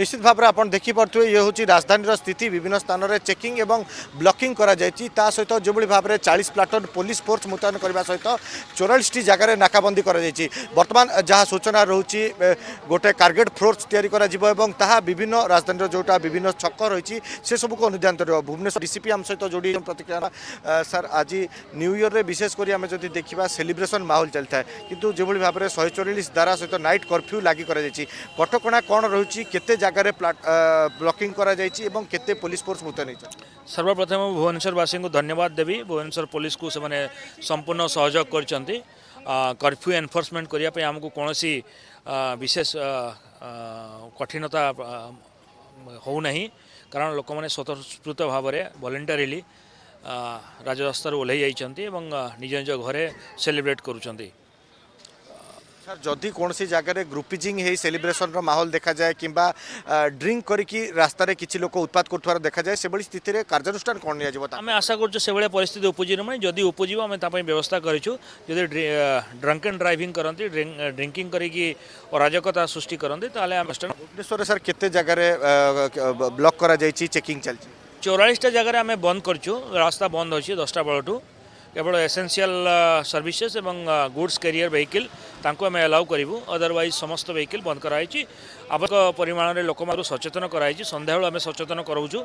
নিশ্চিত ভাবে আপনার দেখিপারে ইয়ে হচ্ছে রাজধানীর স্থিতি বিভিন্ন স্থানের চেকিং এবং ব্লকিং করা যাই তা সহ যেভাবে ভাবে চাশ প্লাটন পুলিশ ফোর্স মুতয়ন করা সহ চৌরাশটি জায়গায় নাকাবন্দী করা যাই বর্তমান যা সূচনা রয়েছে গোটে কার্গেট ফোর্স তৈরি করা যাব এবং তাহা বিভিন্ন রাজধানীর যেটা বিভিন্ন ছক রয়েছে সেসবুক অনুধান করব ভুবনেশ্বর ডিসিপি আম যোড়ি প্রতিক্রিয়া স্যার আজ নিউ ইয়র্রে বিশেষ করে আমি যদি দেখা সেলিব্রেসন মাহল চাল থাকে কিন্তু যেভাবে ভাবে শহে চৌরাশ ধারা সহ নাইট কর্ফ্যু লাগি করা যাই কটকা কম রয়েছে কত କେତେ ଜାଗାରେ ବ୍ଲକିଂ କରାଯାଇଛି ଏବଂ କେତେ ପୋଲିସ ଫୋର୍ସ ମୁତୟନ ହେଇଛନ୍ତି ସର୍ବପ୍ରଥମ ଭୁବନେଶ୍ୱରବାସୀଙ୍କୁ ଧନ୍ୟବାଦ ଦେବି ଭୁବନେଶ୍ୱର ପୋଲିସକୁ ସେମାନେ ସମ୍ପୂର୍ଣ୍ଣ ସହଯୋଗ କରିଛନ୍ତି କର୍ଫ୍ୟୁ ଏନଫୋର୍ସମେଣ୍ଟ କରିବା ପାଇଁ ଆମକୁ କୌଣସି ବିଶେଷ କଠିନତା ହେଉନାହିଁ କାରଣ ଲୋକମାନେ ସ୍ୱତଃସ୍ଫୃତ ଭାବରେ ଭଲେଣ୍ଟାରିଲି ରାଜରାସ୍ତାରୁ ଓହ୍ଲାଇ ଯାଇଛନ୍ତି ଏବଂ ନିଜ ନିଜ ଘରେ ସେଲିବ୍ରେଟ୍ କରୁଛନ୍ତି सर जदि कौन जगह ग्रुपिजिंग सेलिब्रेशन रो माहौल देखा जाए कि ड्रिंक करके रास्त किसी लोक उत्पाद कर देखा जाए स्थित में कार्यानुषान कौन नि आम आशा करस्थित उपजे जदि उपजी आम व्यवस्था करी ड्रंक एंड ड्राइंग करती ड्रिंकिंग करजकता सृष्टि करती है भुवनेश्वर सर के जगह ब्लक कर चेकिंग चलती चौरालीसटा जगह आम बंद करता बंद हो दसटा बेलू কেবল এসেনসিয়াল সর্ভিসেস এবং গুডস ক্যারিয়র ভেহিকল ତାଙ୍କୁ ଆମେ ଆଲାଉ କରିବୁ ଅଦରୱାଇଜ୍ ସମସ୍ତ ଭେହିକିଲ୍ ବନ୍ଦ କରାହେଇଛି ଆବଶ୍ୟକ ପରିମାଣରେ ଲୋକମାନଙ୍କୁ ସଚେତନ କରାହେଇଛି ସନ୍ଧ୍ୟାବେଳୁ ଆମେ ସଚେତନ କରାଉଛୁ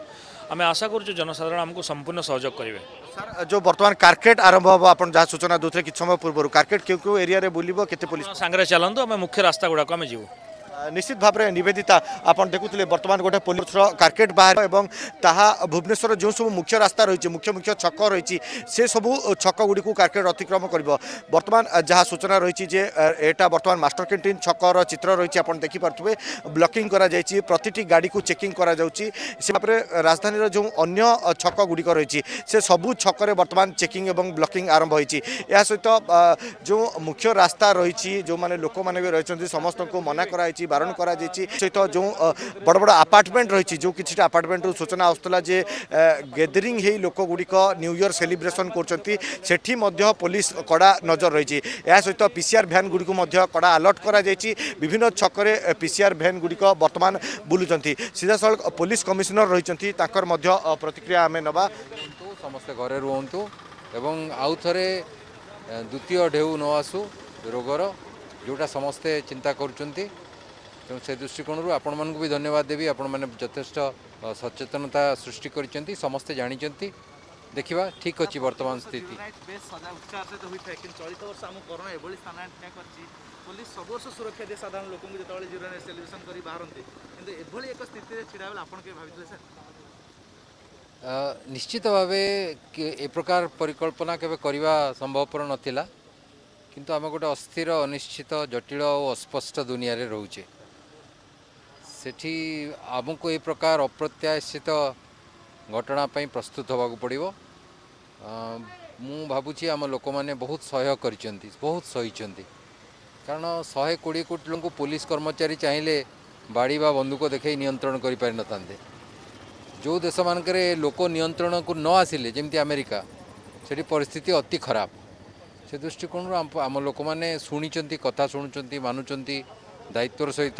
ଆମେ ଆଶା କରୁଛୁ ଜନସାଧାରଣ ଆମକୁ ସମ୍ପୂର୍ଣ୍ଣ ସହଯୋଗ କରିବେ ସାର୍ ଯେଉଁ ବର୍ତ୍ତମାନ କାର୍କେଟ୍ ଆରମ୍ଭ ହେବ ଆପଣ ଯାହା ସୂଚନା ଦେଉଥିଲେ କିଛି ସମୟ ପୂର୍ବରୁ କାର୍କେଟ୍ କେଉଁ କେଉଁ ଏରିଆରେ ବୁଲିବ କେତେ ପୋଲିସ ସାଙ୍ଗରେ ଚାଲନ୍ତୁ ଆମେ ମୁଖ୍ୟ ରାସ୍ତା ଗୁଡ଼ାକ ଆମେ ଯିବୁ নিশ্চিত ভাবে নিবেদিতা আপনার দেখুলে বর্তমান গোটে পুলিশর কার্কেট বাহার এবং তাহা ভুবনেশ্বর যে সব মুখ্য রাস্তা রয়েছে মুখ্য মুখ্য ছক রয়েছে সে ছক গুড়ি কার্কেট অতিক্রম করব বর্তমান যা সূচনা রয়েছে যে এটা বর্তমান মাস্টর ক্যান্টিন ছকর চিত্র রয়েছে আপনার দেখিপারে ব্লকিং করা যাই প্রতিটি গাড়ি চেকিং করা যাচ্ছে সে ভাবে রাজধানীর যে অন্য ছক গুড়ি রয়েছে সে সবু ছকরে বর্তমান চেকিং এবং ব্লকিং আরম্ভ হয়েছে এর সহ যে মুখ্য রাস্তা রয়েছে যে লোক মানে রয়েছেন সমস্ত মনা করা হয়েছে ବାରଣ କରାଯାଇଛି ସହିତ ଯେଉଁ ବଡ଼ ବଡ଼ ଆପାର୍ଟମେଣ୍ଟ ରହିଛି ଯେଉଁ କିଛିଟା ଆପାର୍ଟମେଣ୍ଟରୁ ସୂଚନା ଆସୁଥିଲା ଯେ ଗେଦରିଂ ହେଇ ଲୋକଗୁଡ଼ିକ ନ୍ୟୁ ଇୟର ସେଲିବ୍ରେସନ୍ କରୁଛନ୍ତି ସେଠି ମଧ୍ୟ ପୋଲିସ କଡ଼ା ନଜର ରହିଛି ଏହା ସହିତ ପି ସି ଆର୍ ଭ୍ୟାନ୍ଗୁଡ଼ିକୁ ମଧ୍ୟ କଡ଼ା ଆଲର୍ଟ କରାଯାଇଛି ବିଭିନ୍ନ ଛକରେ ପି ସି ଆର୍ ଭ୍ୟାନ୍ଗୁଡ଼ିକ ବର୍ତ୍ତମାନ ବୁଲୁଛନ୍ତି ସିଧାସଳଖ ପୋଲିସ କମିଶନର ରହିଛନ୍ତି ତାଙ୍କର ମଧ୍ୟ ପ୍ରତିକ୍ରିୟା ଆମେ ନେବା ସମସ୍ତେ ଘରେ ରୁହନ୍ତୁ ଏବଂ ଆଉ ଥରେ ଦ୍ୱିତୀୟ ଢେଉ ନ ଆସୁ ରୋଗର ଯେଉଁଟା ସମସ୍ତେ ଚିନ୍ତା କରୁଛନ୍ତି ତେଣୁ ସେ ଦୃଷ୍ଟିକୋଣରୁ ଆପଣମାନଙ୍କୁ ବି ଧନ୍ୟବାଦ ଦେବି ଆପଣମାନେ ଯଥେଷ୍ଟ ସଚେତନତା ସୃଷ୍ଟି କରିଛନ୍ତି ସମସ୍ତେ ଜାଣିଛନ୍ତି ଦେଖିବା ଠିକ୍ ଅଛି ବର୍ତ୍ତମାନ ସ୍ଥିତି ନିଶ୍ଚିତ ଭାବେ ଏ ପ୍ରକାର ପରିକଳ୍ପନା କେବେ କରିବା ସମ୍ଭବପର ନଥିଲା କିନ୍ତୁ ଆମେ ଗୋଟେ ଅସ୍ଥିର ଅନିଶ୍ଚିତ ଜଟିଳ ଓ ଅସ୍ପଷ୍ଟ ଦୁନିଆରେ ରହୁଛେ ସେଠି ଆମକୁ ଏ ପ୍ରକାର ଅପ୍ରତ୍ୟାଶିତ ଘଟଣା ପାଇଁ ପ୍ରସ୍ତୁତ ହେବାକୁ ପଡ଼ିବ ମୁଁ ଭାବୁଛି ଆମ ଲୋକମାନେ ବହୁତ ସହ୍ୟ କରିଛନ୍ତି ବହୁତ ସହିଛନ୍ତି କାରଣ ଶହେ କୋଡ଼ିଏ କୋଟି ଲୋକଙ୍କୁ ପୋଲିସ କର୍ମଚାରୀ ଚାହିଁଲେ ବାଡ଼ି ବା ବନ୍ଧୁକ ଦେଖାଇ ନିୟନ୍ତ୍ରଣ କରିପାରିନଥାନ୍ତେ ଯେଉଁ ଦେଶମାନଙ୍କରେ ଲୋକ ନିୟନ୍ତ୍ରଣକୁ ନ ଆସିଲେ ଯେମିତି ଆମେରିକା ସେଠି ପରିସ୍ଥିତି ଅତି ଖରାପ ସେ ଦୃଷ୍ଟିକୋଣରୁ ଆମ ଲୋକମାନେ ଶୁଣିଛନ୍ତି କଥା ଶୁଣୁଛନ୍ତି ମାନୁଛନ୍ତି ଦାୟିତ୍ୱର ସହିତ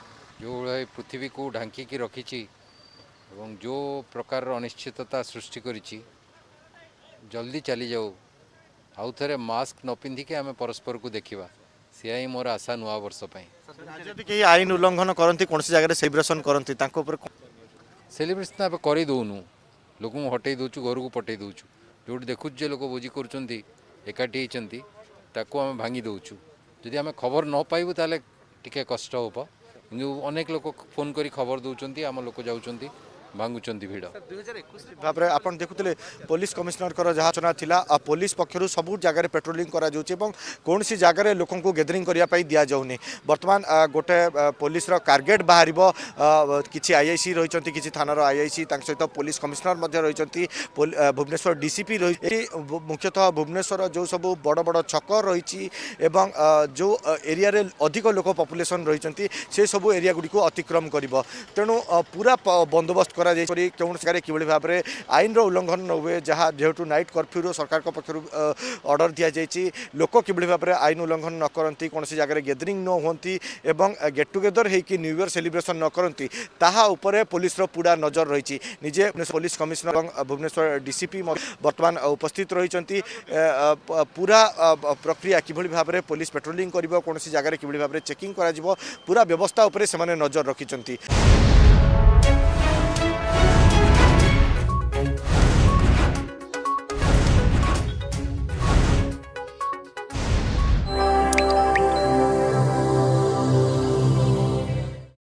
जो पृथ्वी को ढांकी रखी एवं जो प्रकार अनिश्चितता सृष्टि जल्दी चली जाऊ आउ थे मास्क न पिंधिके आम परस्पर को देखा सी ही मोर आशा नुआ वर्षपी आईन उल्लंघन करती कौन जगह सेलिब्रेसन करती सेलिब्रेसन आप कर लोक हटे दूचु घर को पटे दौ जो देखु लोक बोझी कर एकाठी होती आम भांगी दौ जदि आम खबर नपाइबू तेल टी कष्ट କିନ୍ତୁ ଅନେକ ଲୋକ ଫୋନ୍ କରି ଖବର ଦେଉଛନ୍ତି ଆମ ଲୋକ ଯାଉଛନ୍ତି ଭାଙ୍ଗୁଛନ୍ତି ଭିଡ଼ ଭାବରେ ଆପଣ ଦେଖୁଥିଲେ ପୋଲିସ କମିଶନରଙ୍କର ଯାହା ସୂଚନା ଥିଲା ପୋଲିସ ପକ୍ଷରୁ ସବୁ ଜାଗାରେ ପେଟ୍ରୋଲିଂ କରାଯାଉଛି ଏବଂ କୌଣସି ଜାଗାରେ ଲୋକଙ୍କୁ ଗ୍ୟାଦରିଂ କରିବା ପାଇଁ ଦିଆଯାଉନି ବର୍ତ୍ତମାନ ଗୋଟେ ପୋଲିସର କାର୍ଗେଟ୍ ବାହାରିବ କିଛି ଆଇଆଇସି ରହିଛନ୍ତି କିଛି ଥାନାର ଆଇଆଇସି ତାଙ୍କ ସହିତ ପୋଲିସ କମିଶନର ମଧ୍ୟ ରହିଛନ୍ତି ଭୁବନେଶ୍ୱର ଡିସିପି ରହିଛି ମୁଖ୍ୟତଃ ଭୁବନେଶ୍ୱର ଯେଉଁ ସବୁ ବଡ଼ ବଡ଼ ଛକ ରହିଛି ଏବଂ ଯେଉଁ ଏରିଆରେ ଅଧିକ ଲୋକ ପପୁଲେସନ୍ ରହିଛନ୍ତି ସେସବୁ ଏରିଆଗୁଡ଼ିକୁ ଅତିକ୍ରମ କରିବ ତେଣୁ ପୁରା ବନ୍ଦୋବସ୍ତ କରାଯାଇଛି କେଉଁ ଜାଗାରେ କିଭଳି ଭାବରେ ଆଇନର ଉଲ୍ଲଙ୍ଘନ ନ ହୁଏ ଯାହା ଯେହେତୁ ନାଇଟ୍ କର୍ଫ୍ୟୁର ସରକାରଙ୍କ ପକ୍ଷରୁ ଅର୍ଡ଼ର ଦିଆଯାଇଛି ଲୋକ କିଭଳି ଭାବରେ ଆଇନ ଉଲ୍ଲଙ୍ଘନ ନ କରନ୍ତି କୌଣସି ଜାଗାରେ ଗ୍ୟାଦରିଂ ନ ହୁଅନ୍ତି ଏବଂ ଗେଟ୍ ଟୁଗେଦର ହୋଇକି ନ୍ୟୁ ଇୟର୍ ସେଲିବ୍ରେସନ୍ ନ କରନ୍ତି ତାହା ଉପରେ ପୋଲିସର ପୁଡ଼ା ନଜର ରହିଛି ନିଜେ ପୋଲିସ କମିଶନର ଏବଂ ଭୁବନେଶ୍ୱର ଡିସିପି ବର୍ତ୍ତମାନ ଉପସ୍ଥିତ ରହିଛନ୍ତି ପୁରା ପ୍ରକ୍ରିୟା କିଭଳି ଭାବରେ ପୋଲିସ ପେଟ୍ରୋଲିଂ କରିବ କୌଣସି ଜାଗାରେ କିଭଳି ଭାବରେ ଚେକିଂ କରାଯିବ ପୁରା ବ୍ୟବସ୍ଥା ଉପରେ ସେମାନେ ନଜର ରଖିଛନ୍ତି